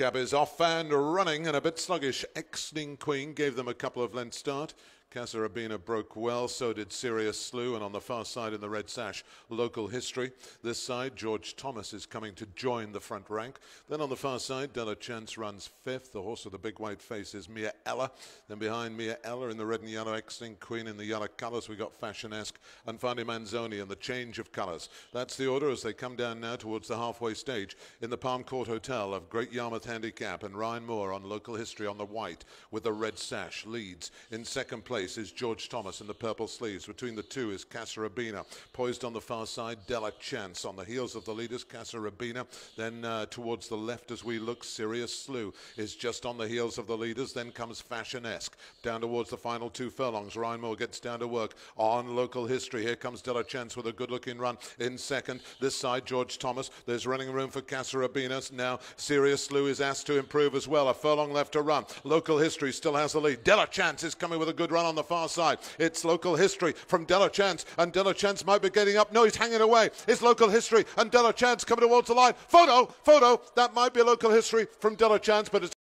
Cab is off and running and a bit sluggish. Exning Queen gave them a couple of length start. Casa Rabina broke well, so did Sirius Slew, and on the far side in the red sash, local history. This side, George Thomas is coming to join the front rank. Then on the far side, Della Chance runs fifth. The horse with the big white face is Mia Ella. Then behind Mia Ella in the red and yellow, Exning Queen in the yellow colours, we got Fashionesque and Fanny Manzoni in the change of colours. That's the order as they come down now towards the halfway stage in the Palm Court Hotel of Great Yarmouth Handicap and Ryan Moore on local history on the white with the red sash leads. In second place, place is George Thomas in the purple sleeves. Between the two is Casa Rabina. Poised on the far side, Della Chance. On the heels of the leaders, Casa Rabina. Then uh, towards the left as we look, Sirius Slew is just on the heels of the leaders. Then comes Fashionesque. Down towards the final two furlongs. Ryan Moore gets down to work on local history. Here comes Della Chance with a good looking run in second. This side, George Thomas. There's running room for Casa Rabina. Now, Sirius Slew is asked to improve as well. A furlong left to run. Local history still has the lead. Della Chance is coming with a good run on the far side. It's local history from Della Chance, and Della Chance might be getting up. No, he's hanging away. It's local history, and Della Chance coming towards the line. Photo, photo. That might be local history from Della Chance, but it's